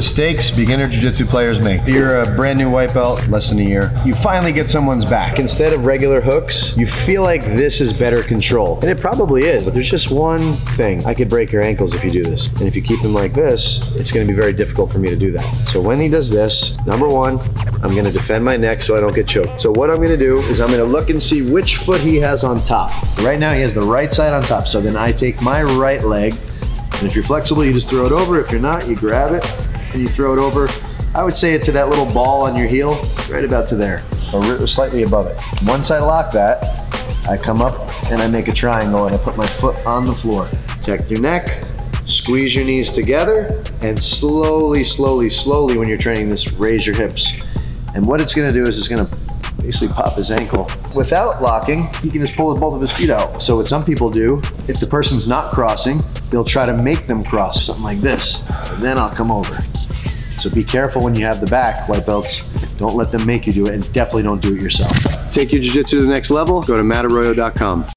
mistakes beginner jiu-jitsu players make. You're a brand new white belt, less than a year. You finally get someone's back. Instead of regular hooks, you feel like this is better control. And it probably is, but there's just one thing. I could break your ankles if you do this. And if you keep them like this, it's gonna be very difficult for me to do that. So when he does this, number one, I'm gonna defend my neck so I don't get choked. So what I'm gonna do is I'm gonna look and see which foot he has on top. Right now he has the right side on top. So then I take my right leg, and if you're flexible, you just throw it over. If you're not, you grab it and you throw it over. I would say it to that little ball on your heel, right about to there, or slightly above it. Once I lock that, I come up and I make a triangle and I put my foot on the floor. Check your neck, squeeze your knees together, and slowly, slowly, slowly when you're training this, raise your hips. And what it's gonna do is it's gonna basically pop his ankle. Without locking, he can just pull both of his feet out. So what some people do, if the person's not crossing, they'll try to make them cross, something like this. And then I'll come over. So be careful when you have the back, white belts. Don't let them make you do it, and definitely don't do it yourself. Take your jiu-jitsu to the next level, go to mattarroyo.com.